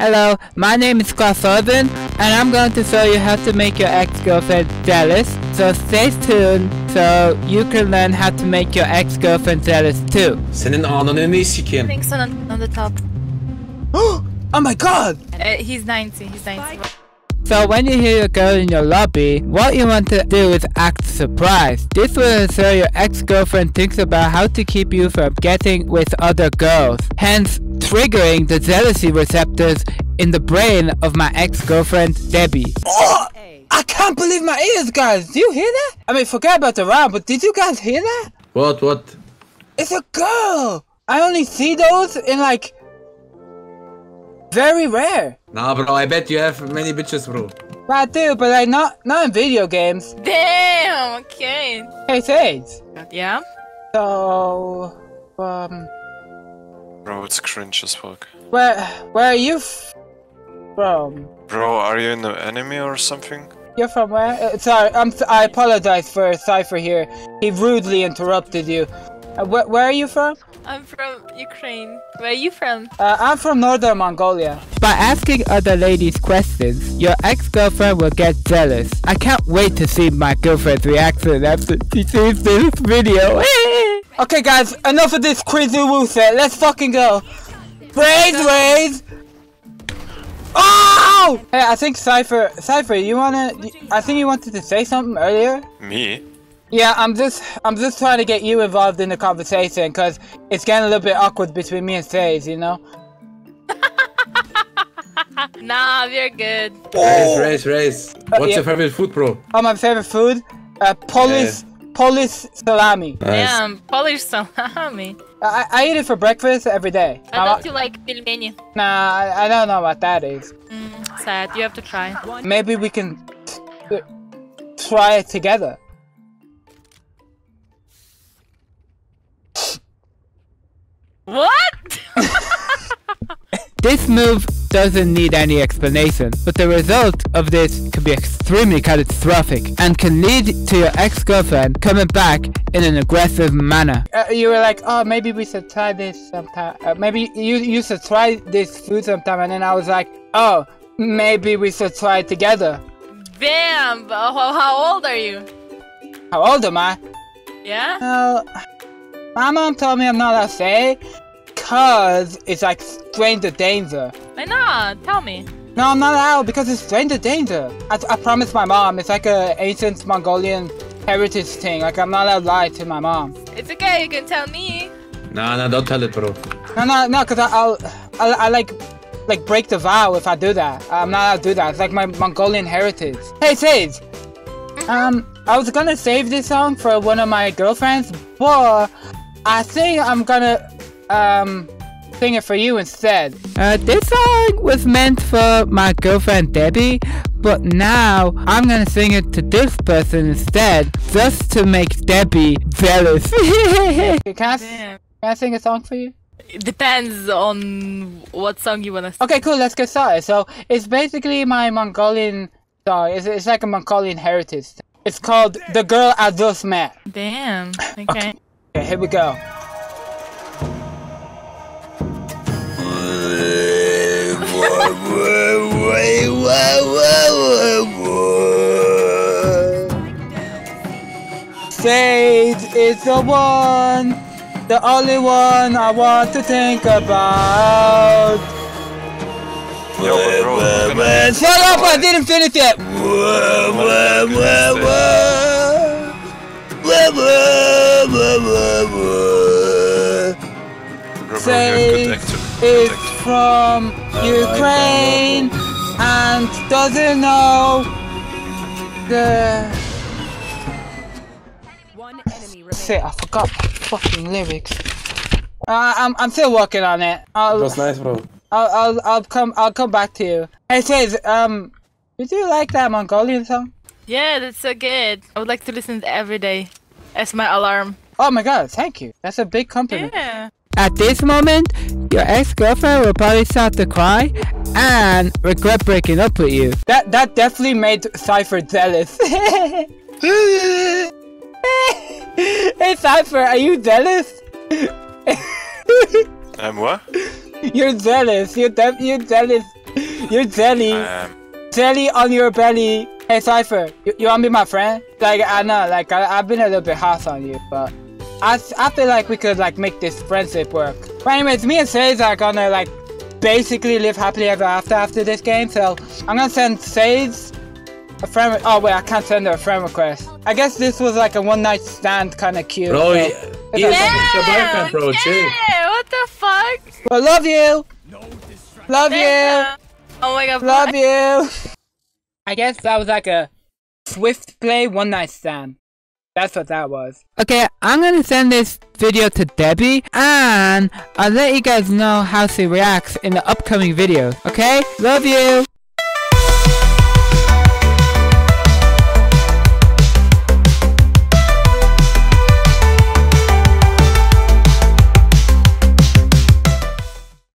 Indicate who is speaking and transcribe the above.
Speaker 1: Hello, my name is Klaus Sullivan, and I'm going to show you how to make your ex-girlfriend jealous. So stay tuned so you can learn how to make your ex-girlfriend jealous too.
Speaker 2: Senin ananı ne sikeyim?
Speaker 3: Thanks on, on the top.
Speaker 1: oh my god!
Speaker 3: Uh, he's 90, he's 90.
Speaker 1: So when you hear a girl in your lobby, what you want to do is act surprised. This will ensure your ex-girlfriend thinks about how to keep you from getting with other girls. Hence, triggering the jealousy receptors in the brain of my ex-girlfriend Debbie. Oh! I can't believe my ears, guys! Do you hear that? I mean, forget about the round, but did you guys hear that?
Speaker 2: What, what?
Speaker 1: It's a girl! I only see those in like... Very rare.
Speaker 2: Nah, bro, I bet you have many bitches, bro.
Speaker 1: I do, but like not not in video games.
Speaker 3: Damn, okay.
Speaker 1: Hey, Sage.
Speaker 3: Yeah?
Speaker 1: So, um...
Speaker 4: Bro, it's cringe as fuck.
Speaker 1: Where, where are you from?
Speaker 4: Bro, are you in the enemy or something?
Speaker 1: You're from where? Uh, sorry, I'm. I apologize for Cypher here. He rudely interrupted you. Uh, wh where are you from?
Speaker 3: I'm from Ukraine. Where are you from?
Speaker 1: Uh, I'm from Northern Mongolia. By asking other ladies questions, your ex-girlfriend will get jealous. I can't wait to see my girlfriend's reaction after she sees this video. okay guys, enough of this crazy woo set. Let's fucking go. Raze, Raze. Oh! Hey, I think Cypher, Cypher, you wanna, I think you wanted to say something earlier?
Speaker 4: Me?
Speaker 1: Yeah, I'm just I'm just trying to get you involved in the conversation because it's getting a little bit awkward between me and Sage, you know.
Speaker 3: nah, we're good.
Speaker 2: Raze, Raze, Raze. What's
Speaker 1: Uh, yeah.
Speaker 2: your favorite food, bro?
Speaker 1: Oh, my favorite food, uh, Polish Polish salami.
Speaker 2: Nice.
Speaker 3: Damn, Polish salami.
Speaker 1: I, I eat it for breakfast every day.
Speaker 3: I thought you like pelmeni.
Speaker 1: Nah, I, I don't know what that is.
Speaker 3: Mm, sad, you have to try.
Speaker 1: Maybe we can t- try it together.
Speaker 3: What?
Speaker 1: This move doesn't need any explanation, but the result of this can be extremely catastrophic and can lead to your ex-girlfriend coming back in an aggressive manner. Uh, you were like, oh, maybe we should try this sometime. Uh, maybe you, you should try this food sometime, and then I was like, oh, maybe we should try it together.
Speaker 3: Damn, but how, how old are you?
Speaker 1: How old am I?
Speaker 3: Yeah?
Speaker 1: Well, my mom told me I'm not allowed to say, cause it's like stranger danger.
Speaker 3: Why not? Tell me.
Speaker 1: No, I'm not allowed because it's stranger danger. I, I promised my mom. It's like a ancient Mongolian heritage thing. Like I'm not allowed to lie to my mom.
Speaker 3: It's okay, you can tell me.
Speaker 2: Nah, nah, don't tell it, bro.
Speaker 1: No, no, no, cause I, I'll, I, I like, like break the vow if I do that. I'm not allowed to do that. It's like my Mongolian heritage. Hey, Sage. Um, I was gonna save this song for one of my girlfriends, but I think I'm gonna, um, sing it for you instead. Uh, this song was meant for my girlfriend Debbie, but now I'm gonna sing it to this person instead, just to make Debbie jealous. can, I, can I sing a song for you?
Speaker 3: It depends on what song you wanna sing.
Speaker 1: Okay, cool. Let's get started. So it's basically my Mongolian song. It's, it's like a Mongolian heritage. It's called "The Girl I Just Met."
Speaker 3: Damn. Okay.
Speaker 1: Okay, here we go. Is the one, the only one I want to think about.
Speaker 4: Yo, but bro, I'm
Speaker 1: Shut up! I didn't finish it.
Speaker 4: bro, bro, you have
Speaker 1: Say
Speaker 4: good actor.
Speaker 1: It's from Ukraine and doesn't know the.
Speaker 5: One.
Speaker 1: Shit, I forgot my fucking lyrics. Uh, I'm I'm still working on it. I'll,
Speaker 2: That's nice, bro.
Speaker 1: I'll I'll I'll come I'll come back to you. Hey, says um, did you like that Mongolian song?
Speaker 3: Yeah, that's so good. I would like to listen to it every day as my alarm.
Speaker 1: Oh my god, thank you. That's a big compliment.
Speaker 3: Yeah.
Speaker 1: At this moment, your ex-girlfriend will probably start to cry and regret breaking up with you. That that definitely made Cypher jealous. Cypher, are you jealous?
Speaker 4: I'm what?
Speaker 1: You're jealous. You're you're jealous You're jelly.
Speaker 4: Um,
Speaker 1: jelly on your belly. Hey Cypher, you, you wanna be my friend? Like I know, like I, I've been a little bit harsh on you, but I, I feel like we could like make this friendship work. But anyways, me and Sage are gonna like basically live happily ever after after this game. So I'm gonna send Sage a friend. Oh wait, I can't send her a friend request. I guess this was like a one night stand kind of cute.
Speaker 2: Bro,
Speaker 1: so-
Speaker 2: he, he is
Speaker 1: Yeah.
Speaker 2: your boyfriend, bro. Chill.
Speaker 3: Yeah, what the fuck?
Speaker 1: Well, love you. Love you.
Speaker 3: Oh my god.
Speaker 1: Love
Speaker 3: bye.
Speaker 1: you. I guess that was like a Swiftplay one night stand. That's what that was. Okay, I'm gonna send this video to Debbie and I'll let you guys know how she reacts in the upcoming video. Okay? Love you!